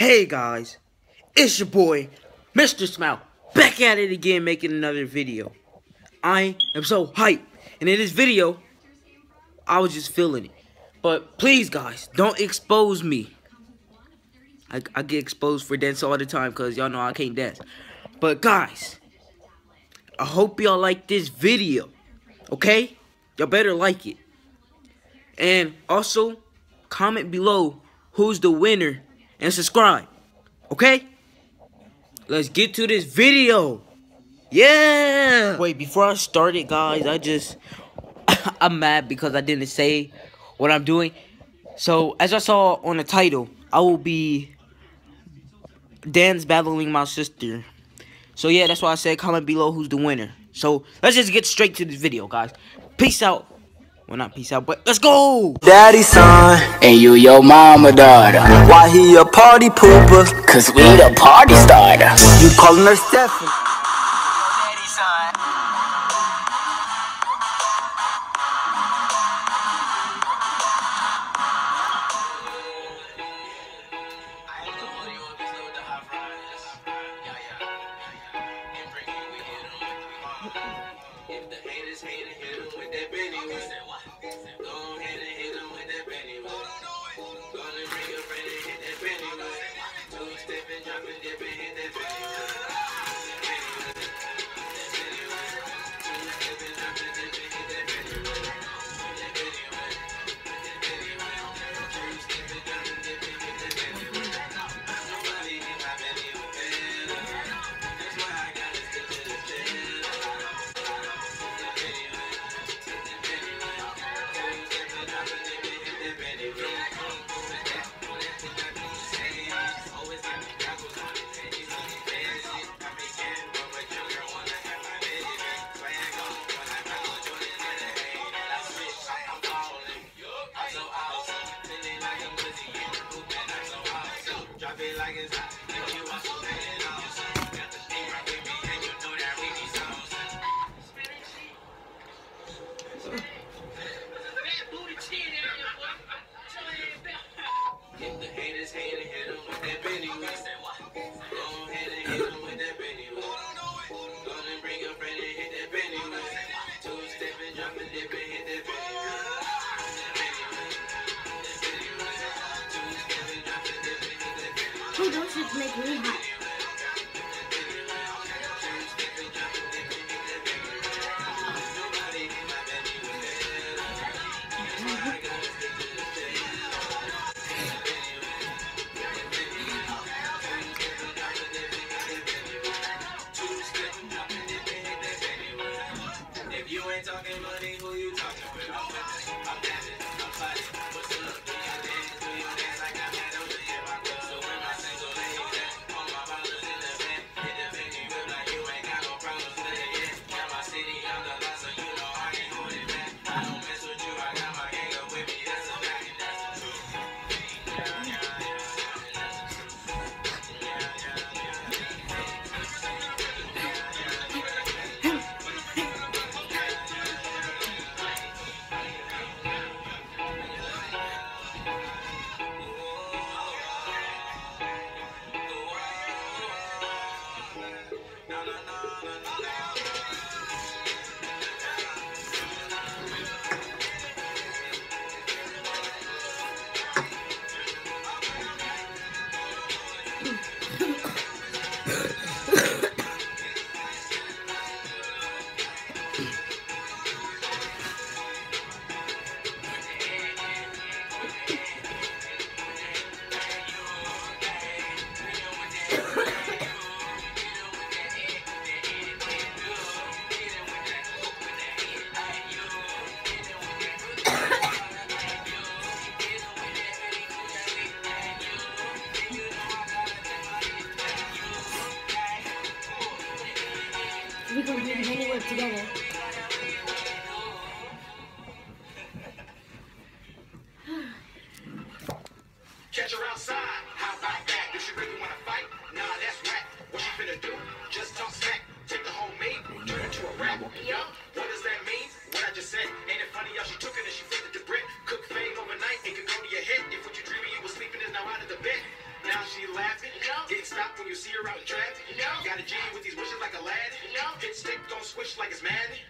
Hey guys, it's your boy, Mr. Smile, back at it again making another video. I am so hyped, and in this video, I was just feeling it. But please guys, don't expose me. I, I get exposed for dance all the time because y'all know I can't dance. But guys, I hope y'all like this video, okay? Y'all better like it. And also, comment below who's the winner and subscribe. Okay? Let's get to this video. Yeah! Wait, before I start it, guys, I just... I'm mad because I didn't say what I'm doing. So, as I saw on the title, I will be... dance battling my sister. So, yeah, that's why I said comment below who's the winner. So, let's just get straight to this video, guys. Peace out. Well, not peace out, but let's go! Daddy son, and you your mama daughter. Why he a party pooper? Cause we the party starter. You calling her Stephanie? Does together. Catch her outside. How about that? Do she really wanna fight? Nah, that's whack. What she finna do? Just talk smack. Take the whole homemade, turn it to a rap. Yo, what does that mean? What I just said. Ain't it funny how she took it and she flipped it to bread? Cook fade overnight, it could go to your head. If what you dreaming you was sleeping is now out of the bed. Now she laughing. Getting stopped when you see her out in traffic. Got a genie with these wishes like Aladdin. Hit stick, don't switch like it's Madden.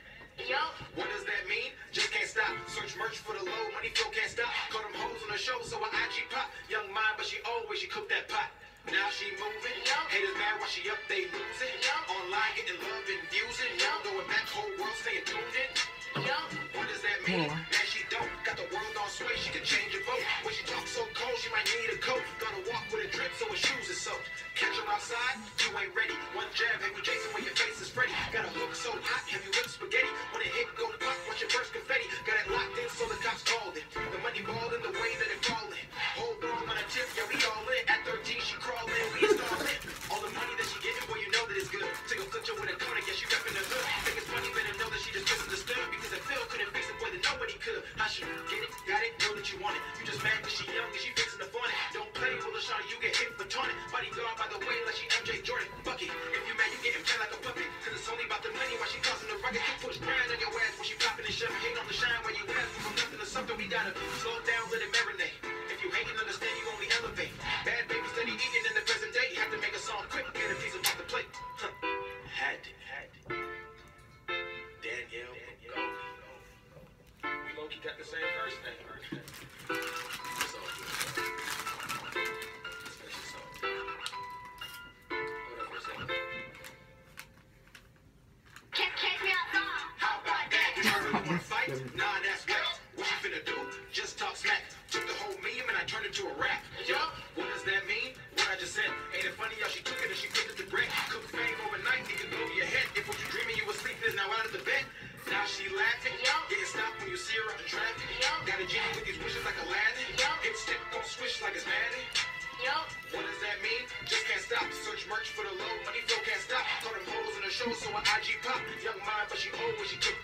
What does that mean? Just can't stop. Search merch for the low, money flow can't stop. Call them hoes on the show, so I IG pop. Young mind, but she always she cook that pot. Now she moving. Haters mad while she up, they losing. Online getting love and views. Now going back, whole world staying tuned in. What does that mean? Man, want it. You just mad cause she young and she fixin' the fun. Don't play with a shot, you get hit for taunting. Bodyguard by the way, like she MJ Jordan. Fuck it, if you mad, you getting played like a puppet. Cause it's only about the money while she causing the ruckus. You push brand on your ass when she popping and shoving. Hate on the shine while you have from nothing to something. We gotta slow down, let it marinate. If you hate and understand, you only elevate. Bhad Bhabie steady eating in the present day. You have to make a song quick, get a piece of Nah, that's whack. What you finna do? Just talk smack. Took the whole meme and I turned it to a rap. Yo, what does that mean? What I just said. Ain't it funny how she took it and she flipped it to bread? Cook fame overnight, it can blow your head. If what you dreaming you was sleeping is now out of the bed. Now she laughing. Getting stopped when you see her out in traffic. Got a genie with these wishes like a Aladdin. Hit stick, don't switch like it's Madden. What does that mean? Just can't stop. Search merch for the low. Money flow can't stop. Call them hoes in the show, so I IG pop. Young mind, but she old when she took